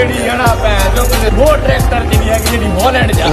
ਜਿਹੜੀ ਹਨਾ ਭੈਣ ਜੋ ਕਿਤੇ ਹੋਰ ਟਰੈਕਟਰ ਦੀ ਨਹੀਂ ਹੈਗੀ ਜਿਹੜੀ ਹਾਲੈਂਡ ਜਾ